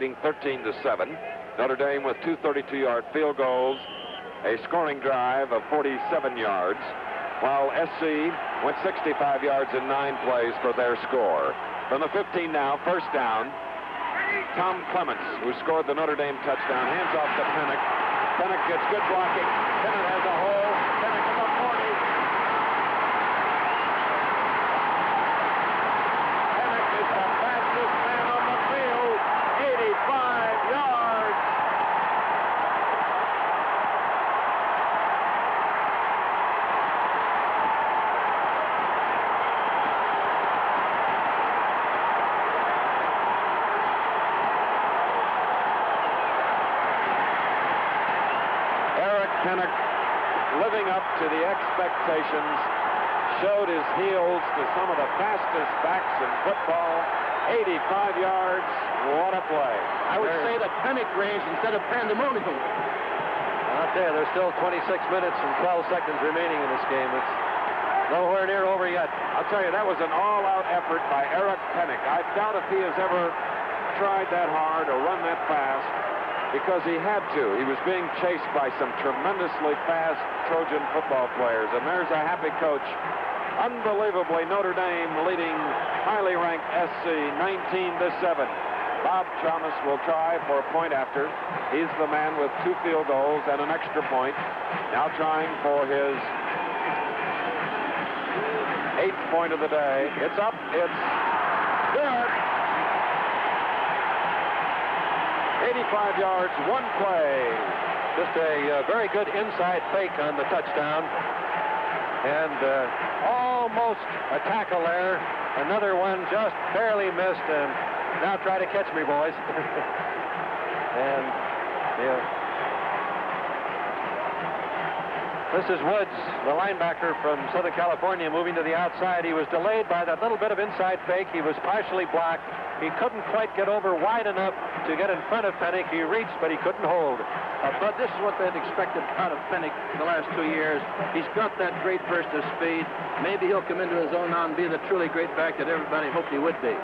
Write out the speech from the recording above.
leading 13 to 7. Notre Dame with two 32-yard field goals, a scoring drive of 47 yards, while SC went 65 yards in nine plays for their score. From the 15 now, first down. Tom Clements, who scored the Notre Dame touchdown, hands off to Penick. Penick gets good blocking. Penick has a hole. Penick is up 40. Penick is the fastest man on the field. 85 yards. Eric Penick, living up to the expectations, showed his heels to some of the fastest backs in football. 85 yards. What a play. I would say that Penick range instead of pandemonium. Tell you, there's still 26 minutes and 12 seconds remaining in this game. It's nowhere near over yet. I'll tell you, that was an all-out effort by Eric Penick. I doubt if he has ever tried that hard or run that fast because he had to. He was being chased by some tremendously fast Trojan football players. And there's a happy coach. Unbelievably, Notre Dame leading highly ranked SC 19 to 7. Bob Thomas will try for a point after. He's the man with two field goals and an extra point. Now trying for his eighth point of the day. It's up. It's good. 85 yards, one play. Just a uh, very good inside fake on the touchdown. And uh, almost a tackle there. Another one just barely missed. And now try to catch me, boys. and yeah. This is Woods, the linebacker from Southern California, moving to the outside. He was delayed by that little bit of inside fake. He was partially blocked. He couldn't quite get over wide enough to get in front of Penick. He reached, but he couldn't hold. Uh, but this is what they'd expected out of Penick the last two years. He's got that great burst of speed. Maybe he'll come into his own now and be the truly great back that everybody hoped he would be.